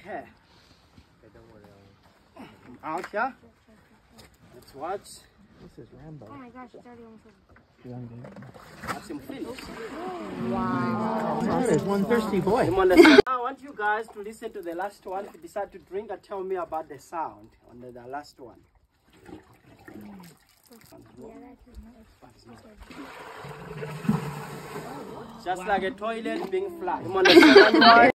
Okay. I'm out here. Let's watch. This is Rambo. Oh my gosh, it's already almost over. Watch him there's one thirsty boy. I want you guys to listen to the last one. If you decide to drink and tell me about the sound on the, the last one. Just like a toilet being flushed.